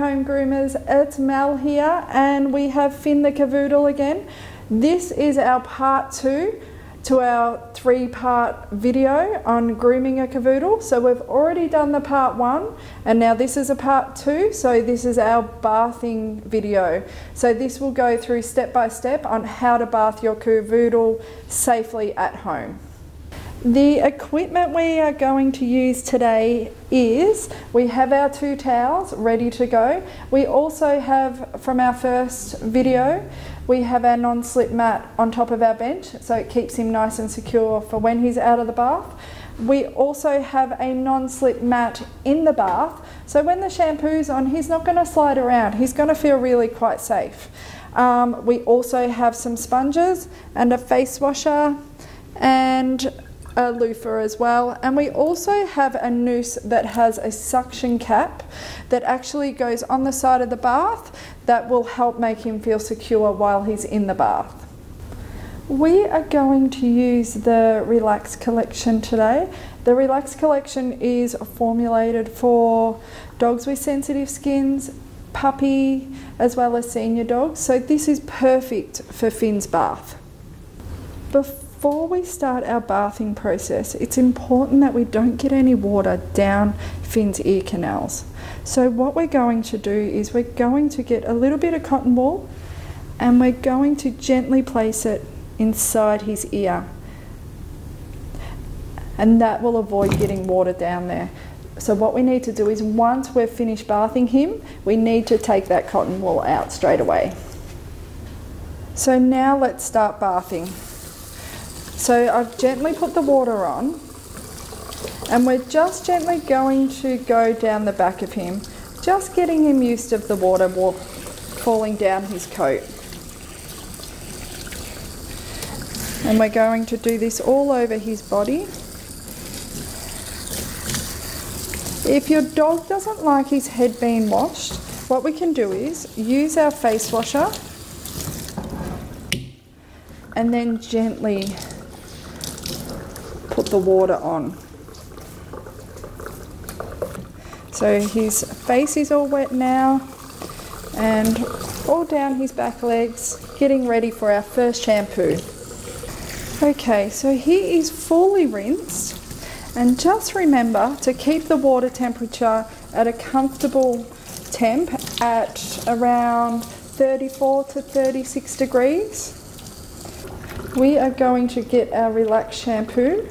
Home Groomers, it's Mel here and we have Finn the Cavoodle again. This is our part two to our three part video on grooming a cavoodle. So we've already done the part one and now this is a part two. So this is our bathing video. So this will go through step by step on how to bath your cavoodle safely at home. The equipment we are going to use today is we have our two towels ready to go. We also have from our first video, we have our non-slip mat on top of our bench so it keeps him nice and secure for when he's out of the bath. We also have a non-slip mat in the bath so when the shampoo's on he's not going to slide around, he's going to feel really quite safe. Um, we also have some sponges and a face washer and a loofah as well. And we also have a noose that has a suction cap that actually goes on the side of the bath that will help make him feel secure while he's in the bath. We are going to use the Relax collection today. The Relax collection is formulated for dogs with sensitive skins, puppy, as well as senior dogs. So this is perfect for Finn's bath. Before before we start our bathing process, it's important that we don't get any water down Finn's ear canals. So what we're going to do is we're going to get a little bit of cotton wool and we're going to gently place it inside his ear. And that will avoid getting water down there. So what we need to do is once we've finished bathing him, we need to take that cotton wool out straight away. So now let's start bathing. So I've gently put the water on and we're just gently going to go down the back of him, just getting him used to the water falling down his coat. And we're going to do this all over his body. If your dog doesn't like his head being washed, what we can do is use our face washer and then gently the water on. So his face is all wet now and all down his back legs, getting ready for our first shampoo. Okay, so he is fully rinsed and just remember to keep the water temperature at a comfortable temp at around 34 to 36 degrees. We are going to get our Relax shampoo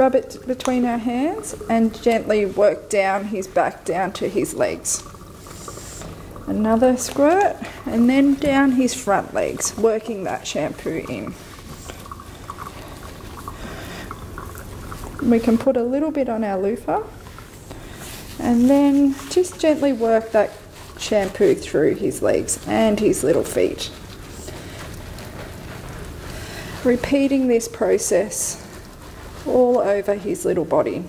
Rub it between our hands and gently work down his back down to his legs. Another squirt and then down his front legs, working that shampoo in. We can put a little bit on our loofah and then just gently work that shampoo through his legs and his little feet. Repeating this process all over his little body.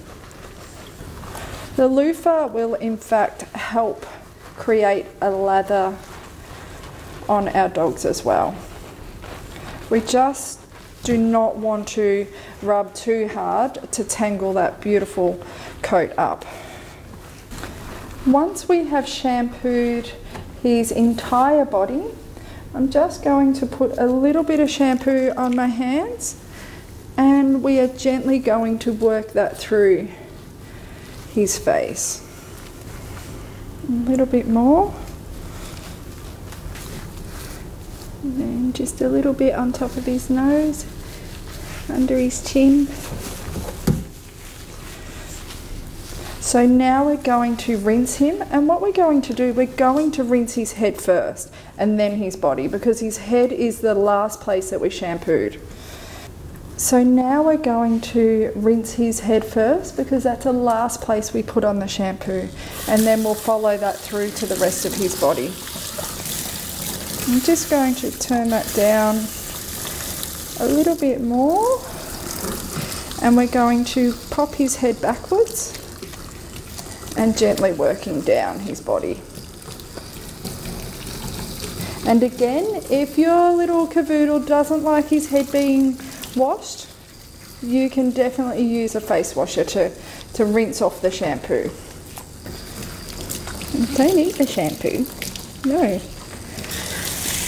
The loofah will in fact help create a lather on our dogs as well. We just do not want to rub too hard to tangle that beautiful coat up. Once we have shampooed his entire body, I'm just going to put a little bit of shampoo on my hands and we are gently going to work that through his face. A little bit more. And then just a little bit on top of his nose, under his chin. So now we're going to rinse him and what we're going to do, we're going to rinse his head first and then his body because his head is the last place that we shampooed. So now we're going to rinse his head first because that's the last place we put on the shampoo and then we'll follow that through to the rest of his body. I'm just going to turn that down a little bit more and we're going to pop his head backwards and gently working down his body. And again, if your little cavoodle doesn't like his head being washed, you can definitely use a face washer to, to rinse off the shampoo. Don't eat the shampoo. No.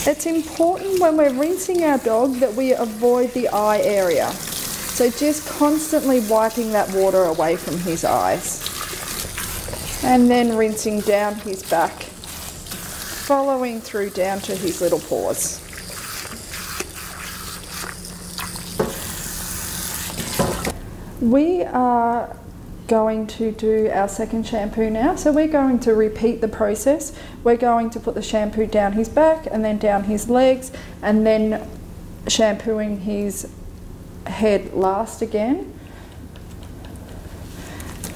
It's important when we're rinsing our dog that we avoid the eye area. So just constantly wiping that water away from his eyes. And then rinsing down his back, following through down to his little paws. We are going to do our second shampoo now. So we're going to repeat the process. We're going to put the shampoo down his back and then down his legs and then shampooing his head last again.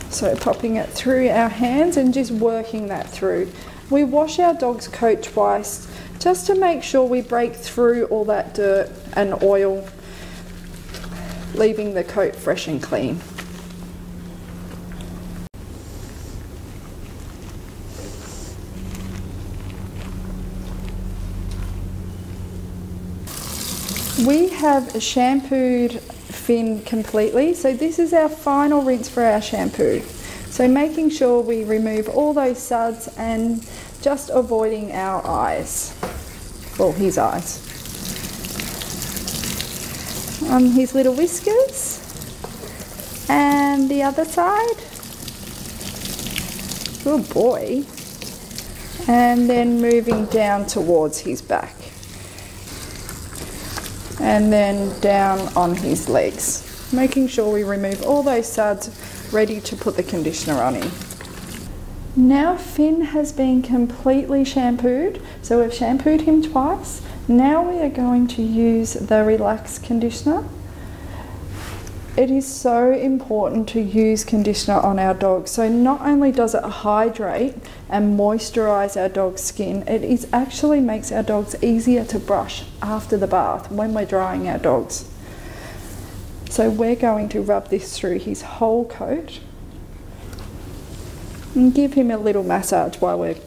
So popping it through our hands and just working that through. We wash our dog's coat twice just to make sure we break through all that dirt and oil, leaving the coat fresh and clean. We have shampooed Finn completely. So this is our final rinse for our shampoo. So making sure we remove all those suds and just avoiding our eyes. Well, his eyes. On his little whiskers. And the other side. Good boy. And then moving down towards his back and then down on his legs. Making sure we remove all those suds, ready to put the conditioner on him. Now Finn has been completely shampooed, so we've shampooed him twice. Now we are going to use the Relax conditioner it is so important to use conditioner on our dogs. So not only does it hydrate and moisturize our dog's skin, it is actually makes our dogs easier to brush after the bath when we're drying our dogs. So we're going to rub this through his whole coat and give him a little massage while we're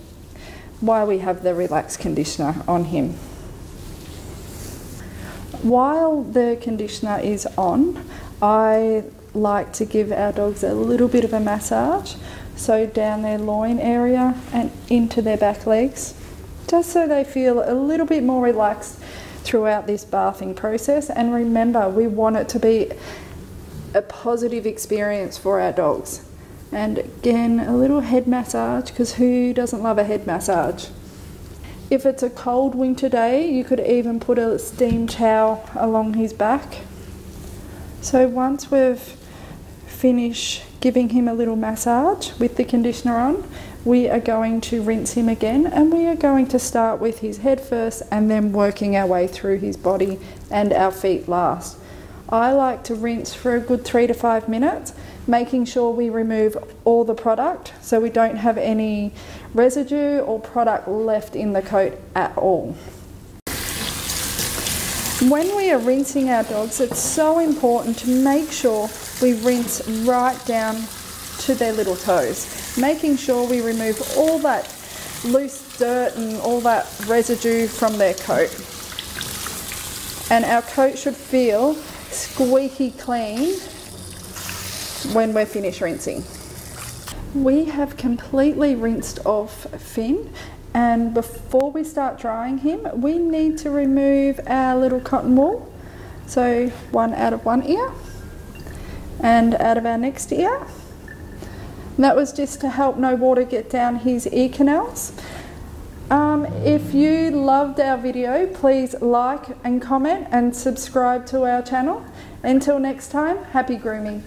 while we have the relax conditioner on him. While the conditioner is on, I like to give our dogs a little bit of a massage, so down their loin area and into their back legs, just so they feel a little bit more relaxed throughout this bathing process. And remember, we want it to be a positive experience for our dogs. And again, a little head massage, because who doesn't love a head massage? If it's a cold winter day, you could even put a steam towel along his back so once we've finished giving him a little massage with the conditioner on, we are going to rinse him again and we are going to start with his head first and then working our way through his body and our feet last. I like to rinse for a good three to five minutes, making sure we remove all the product so we don't have any residue or product left in the coat at all. When we are rinsing our dogs, it's so important to make sure we rinse right down to their little toes, making sure we remove all that loose dirt and all that residue from their coat. And our coat should feel squeaky clean when we're finished rinsing. We have completely rinsed off Finn and before we start drying him, we need to remove our little cotton wool. So one out of one ear and out of our next ear. And that was just to help no water get down his ear canals. Um, if you loved our video, please like and comment and subscribe to our channel. Until next time, happy grooming.